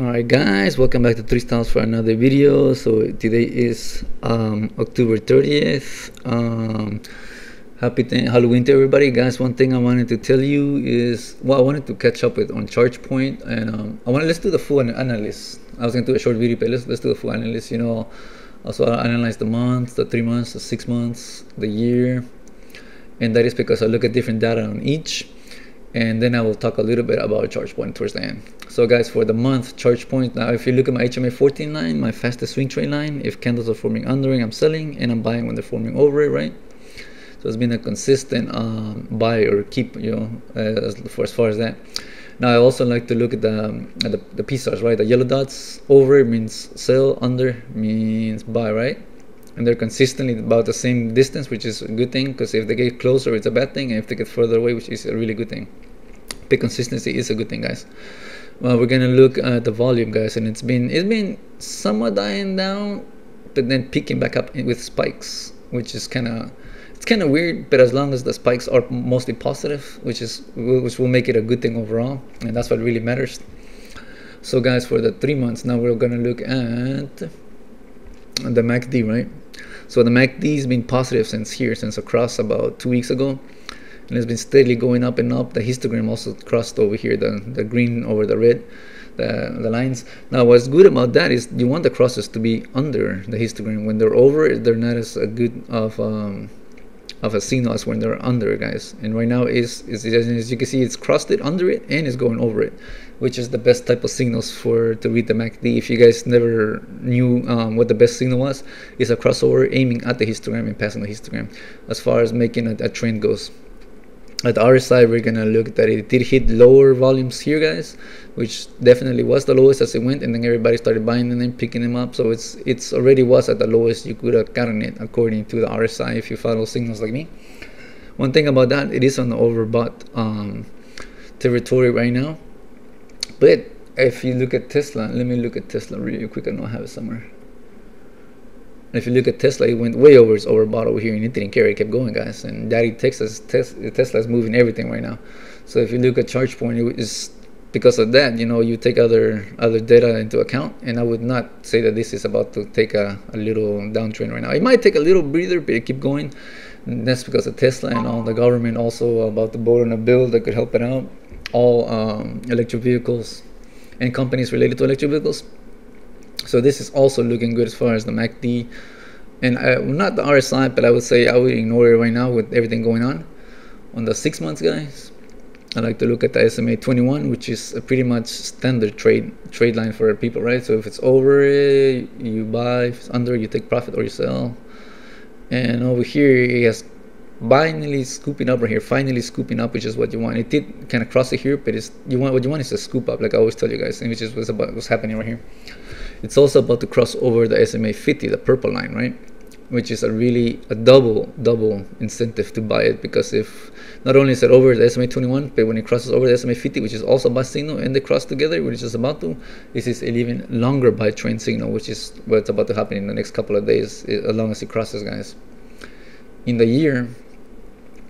Alright guys, welcome back to 3 Styles for another video. So today is um, October 30th. Um, happy Halloween to everybody. Guys, one thing I wanted to tell you is, well, I wanted to catch up with on ChargePoint and um, I want to, let's do the full analysis. I was going to do a short video, but let's, let's do the full analysis. You know, also I analyze the month, the 3 months, the 6 months, the year. And that is because I look at different data on each and then I will talk a little bit about ChargePoint towards the end. So guys, for the month, ChargePoint, now if you look at my HMA 14 line, my fastest swing trade line, if candles are forming under it, I'm selling, and I'm buying when they're forming over it, right? So it's been a consistent um, buy or keep, you know, as, for, as far as that. Now I also like to look at the, um, at the, the PSARs, right? The yellow dots over means sell, under means buy, right? And they're consistently about the same distance which is a good thing because if they get closer it's a bad thing and if they get further away which is a really good thing. The consistency is a good thing guys. Well we're gonna look at the volume guys and it's been it's been somewhat dying down but then picking back up with spikes which is kind of it's kind of weird but as long as the spikes are mostly positive which is which will make it a good thing overall and that's what really matters. So guys for the three months now we're gonna look at the MACD right so the MACD has been positive since here, since across about two weeks ago. And it's been steadily going up and up. The histogram also crossed over here, the, the green over the red, the, the lines. Now what's good about that is you want the crosses to be under the histogram. When they're over, they're not as a good of um, of a signal as when they're under guys. And right now is, is as you can see it's crossed it under it and it's going over it which is the best type of signals for to read the MACD if you guys never knew um, what the best signal was is a crossover aiming at the histogram and passing the histogram as far as making a, a trend goes at side we're gonna look that it did hit lower volumes here guys which definitely was the lowest as it went and then everybody started buying and picking them up. So it's it's already was at the lowest you could have gotten it according to the RSI if you follow signals like me. One thing about that it is on the overbought um, territory right now. But if you look at Tesla let me look at Tesla really quick. I know I have it somewhere if you look at Tesla, it went way over its overbought over here, and it didn't care. It kept going, guys. And Daddy Texas, Tesla is moving everything right now. So if you look at ChargePoint, it is because of that. You know, you take other other data into account, and I would not say that this is about to take a, a little downtrend right now. It might take a little breather, but it keep going. And that's because of Tesla and all the government also about to vote on a bill that could help it out. All um, electric vehicles and companies related to electric vehicles so this is also looking good as far as the MACD. And uh, I, not the RSI but I would say I would ignore it right now with everything going on. On the six months guys I like to look at the SMA 21 which is a pretty much standard trade trade line for people right? So if it's over you buy if it's under you take profit or you sell. And over here it has finally scooping up right here finally scooping up which is what you want. It did kind of cross it here but it's you want what you want is a scoop up like I always tell you guys which is what's about what's happening right here it's also about to cross over the SMA 50 the purple line right which is a really a double double incentive to buy it because if not only is it over the SMA 21 but when it crosses over the SMA 50 which is also a buy signal and they cross together which is about to this is an even longer buy trend signal which is what's about to happen in the next couple of days eh, as long as it crosses guys in the year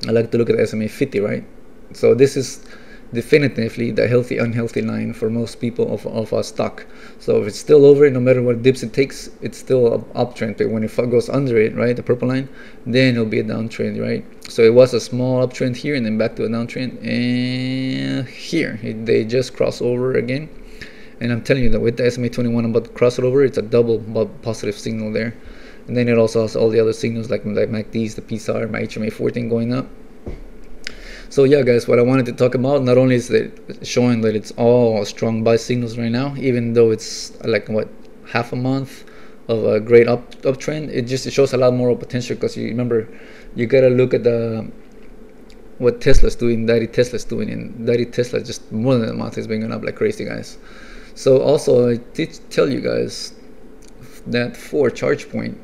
I like to look at SMA 50, right? So this is definitively the healthy unhealthy line for most people of, of our stock. So if it's still over no matter what dips it takes it's still an uptrend. But when it goes under it right the purple line then it'll be a downtrend right? So it was a small uptrend here and then back to a downtrend and here. It, they just cross over again. And i'm telling you that with the sma 21 about to cross it over it's a double positive signal there. And then it also has all the other signals like like MACDs, the PSAR, my HMA 14 going up. So yeah, guys, what I wanted to talk about not only is that showing that it's all strong buy signals right now, even though it's like what half a month of a great up uptrend, it just it shows a lot more potential because you remember you gotta look at the what Tesla's doing, Daddy Tesla's doing, and Daddy Tesla just more than a month is bringing up like crazy, guys. So also I did tell you guys that for ChargePoint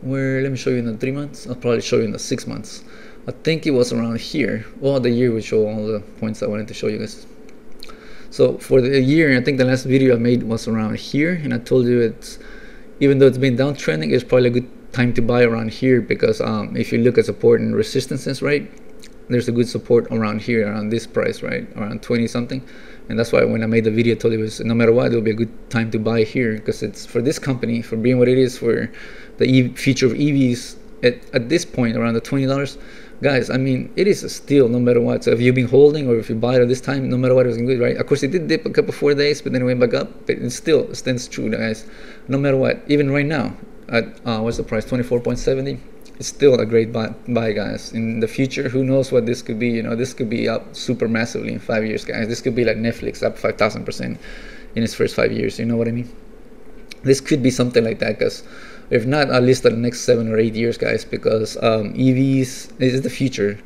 where let me show you in the three months I'll probably show you in the six months I think it was around here. Well the year will show all the points I wanted to show you guys. So for the year I think the last video I made was around here and I told you it's even though it's been downtrending it's probably a good time to buy around here because um, if you look at support and resistances right there's a good support around here around this price right around 20 something. And that's why when i made the video I told you it was no matter what it'll be a good time to buy here because it's for this company for being what it is for the e feature of evs at, at this point around the $20 guys i mean it is a steal no matter what. So if you've been holding or if you buy it at this time no matter what it was good right? Of course it did dip a couple four days but then it went back up but it still stands true guys. No matter what even right now at uh, what's the price? 24.70 it's still a great buy, buy guys. In the future who knows what this could be? You know this could be up super massively in five years guys. This could be like netflix up 5000 percent in its first five years. You know what i mean? This could be something like that because if not at least the next seven or eight years guys because um, evs is the future.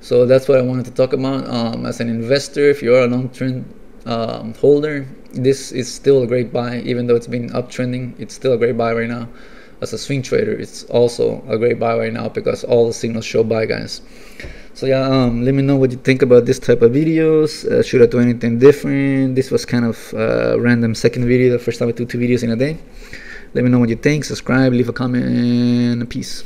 So that's what i wanted to talk about. Um, as an investor if you're a long-term um, holder this is still a great buy. Even though it's been uptrending it's still a great buy right now. As a swing trader it's also a great buy right now because all the signals show buy guys. So yeah um, let me know what you think about this type of videos. Uh, should i do anything different? This was kind of uh, random second video the first time i do two videos in a day let me know what you think. Subscribe leave a comment. Peace